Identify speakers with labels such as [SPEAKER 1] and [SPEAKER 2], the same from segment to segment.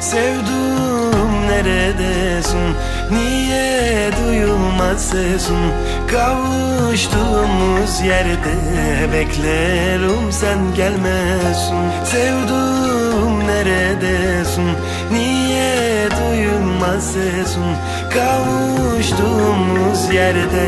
[SPEAKER 1] Sevdum neredesin? Niye duyulmaz sesin? Kavuştuğumuz yerde Beklerim sen gelmesin. Sevdum neredesin? Niye sesin Kavuştuğumuz yerde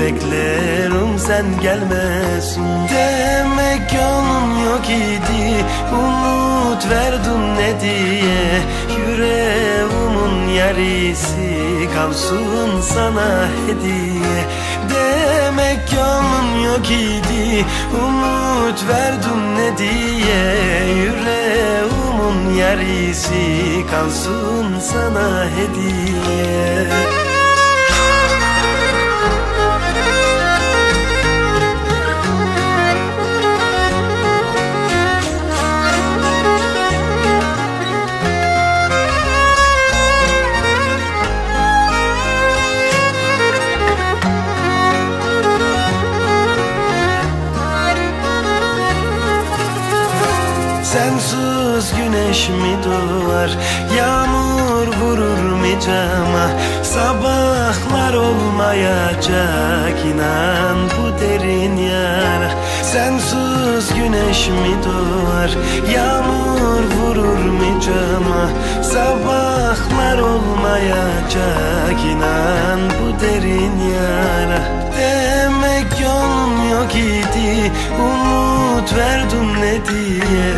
[SPEAKER 1] Beklerim sen gelmesin. Demek yolun yok idi Umut verdin ne diye? Yüreğimin yarisi kalsın sana hediye. Demek yolun yok idi Umut verdin ne diye Yüreğimin yarisi kalsın sana hediye Sensiz güneş mi doğar? Yağmur vurur mu cama? Sabahlar olmayacak inan bu derin yara. Sensiz güneş mi doğar? Yağmur vurur mu cama? Sabahlar olmayacak inan bu Umut verdim ne diye?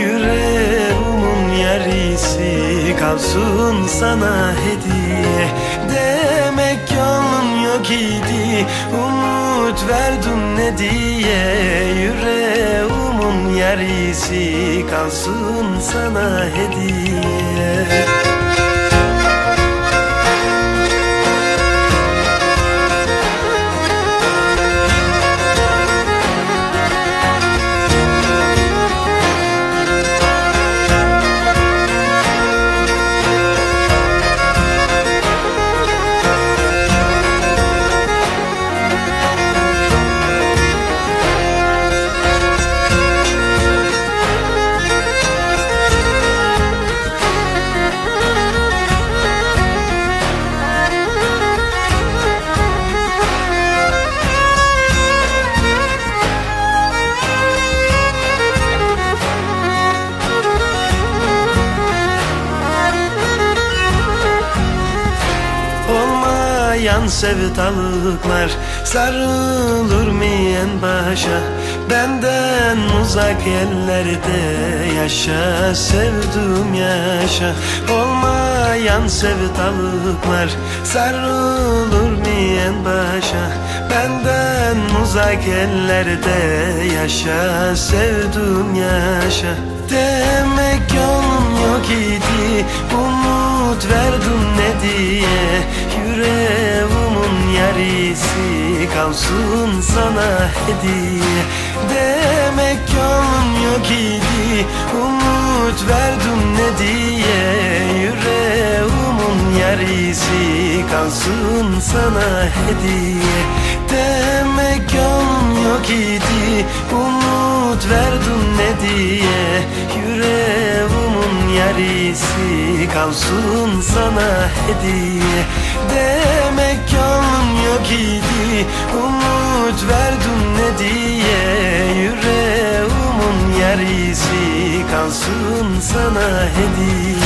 [SPEAKER 1] Yüreğimin yarisi kalsın sana hediye. Demek yolun yok idi Umut verdim ne diye? Yüreğimin yarisi kalsın sana hediye Olmayan sevdalıklar sarılır mı en başa? Benden uzak ellerde yaşa sevdum yaşa. Olmayan sevdalıklar sarılır mı en başa? Benden uzak ellerde yaşa sevdum yaşa. Demek yok kalsın sana hediye. Demek yolun yok idi Umut verdin ne diye. Yüreğimin yarisi kalsın sana hediye. Demek yolun yok idi Umut verdin ne diye. Yüreğimin yarisi kalsın sana hediye. Demek yolun yok idi Umut verdin ne diye Yüreğimin yarisi kalsın sana hediye